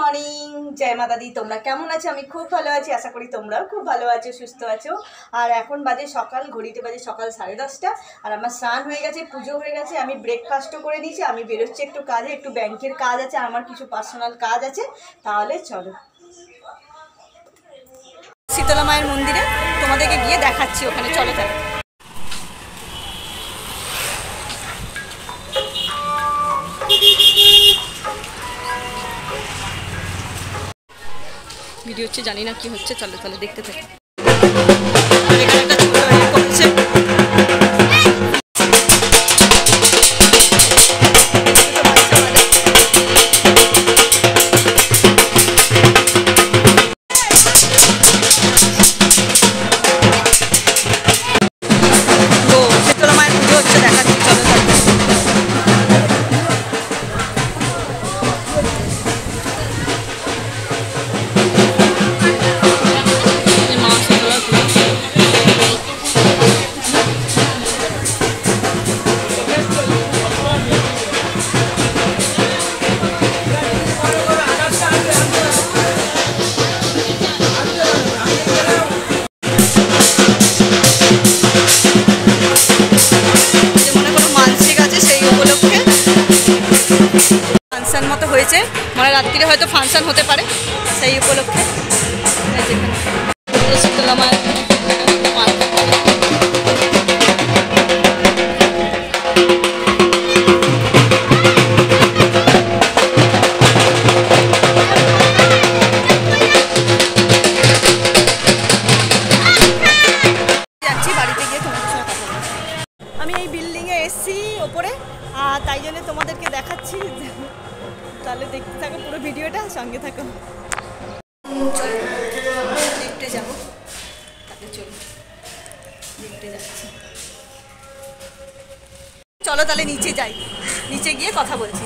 Morning. জয় মাতা দি তোমরা কেমন আছো? আমি খুব ভালো আছি, আশা করি তোমরাও খুব ভালো আছো, সুস্থ আছো। আর এখন বাজে সকাল, ঘড়িতে বাজে সকাল সাড়ে দশটা। আর আমার স্নান হয়ে গেছে, পুজো হয়ে গেছে, আমি ব্রেকফাস্টও করে নিয়েছি, আমি বেরোচ্ছি একটু কাজে, একটু ব্যাংকের কাজ আছে আর আমার কিছু পার্সোনাল কাজ আছে, তাহলে চলো। শীতলা মায়ের মন্দিরে তোমাদেরকে গিয়ে দেখাচ্ছি, ওখানে চলো তাহলে ভিডিও হচ্ছে জানি না কি হচ্ছে চলো তাহলে দেখতে থাকি। রাত্রিরে হয়তো ফাংশন হতে পারে, সেই উপলক্ষে আমি এই বিল্ডিংয়ে এসছি ওপরে আর তাই জন্য তোমাদেরকে দেখাচ্ছি তাহলে দেখতে থাকো পুরো ভিডিওটা সঙ্গে থাকো। চলো লিফটে যাব। তাহলে চলো লিফটে যাচ্ছি। চলো তাহলে নিচে যাই। নিচে গিয়ে কথা বলছি।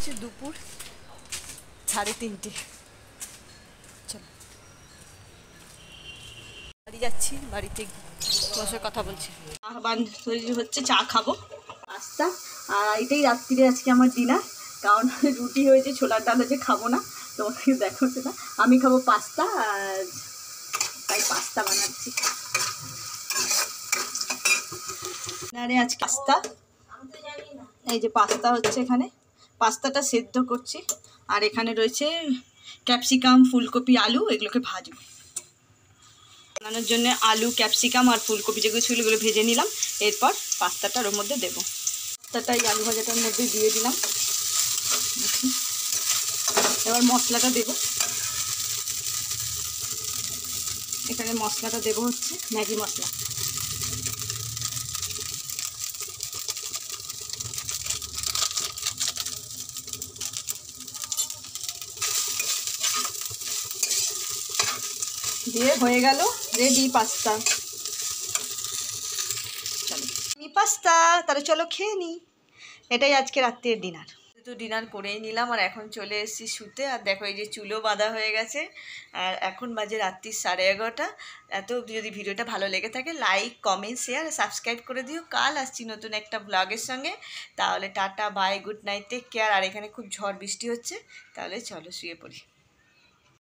হচ্ছে দুপুর, সাড়ে তিনটে। চলো। বাড়ি যাচ্ছি, বাড়িতে সঙ্গে কথা বলছি। আহ্বান তৈরি হচ্ছে, চা খাব। পাস্তা। আর এটাই রাত্রিরে আজকে আমার ডিনার কারণ রুটি হয়েছে, ছোলার ডাল হয়েছে, খাব না। তোমাকে দেখো সেটা। আমি খাব পাস্তা, আর তাই পাস্তা বানাচ্ছি। ডিনারে আজ পাস্তা। এই যে পাস্তা হচ্ছে এখানে। পাস্তাটা সেদ্ধ করছি। আর এখানে রয়েছে ক্যাপসিকাম, ফুলকপি, আলু, এগুলোকে ভাজবো। বানানোর জন্য আলু, ক্যাপসিকাম আর ফুলকপি যেগুলো ছিল এগুলো ভেজে নিলাম। এরপর পাস্তাটার ওর মধ্যে দেবো। পাস্তাটা এই আলু ভাজাটার মধ্যে দিয়ে দিলাম। এবার মশলাটা দেবো। এখানে মশলাটা দেবো হচ্ছে ম্যাগি মশলা। দিয়ে হয়ে গেল রেডি পাস্তা মি পাস্তা তাহলে চলো খেয়ে নিই এটাই আজকে রাত্রের ডিনার তো ডিনার করেই নিলাম, আর এখন চলে এসেছি শুতে। আর দেখো এই যে চুলো বাঁধা হয়ে গেছে, আর এখন বাজে রাত্রির সাড়ে এগারোটা। এত যদি ভিডিওটা ভালো লেগে থাকে লাইক কমেন্ট শেয়ার সাবস্ক্রাইব করে দিও। কাল আসছি নতুন একটা ব্লগের সঙ্গে। তাহলে tata bye good night take care আর এখানে খুব ঝড় বৃষ্টি হচ্ছে, তাহলে চলো শুয়ে পড়ি।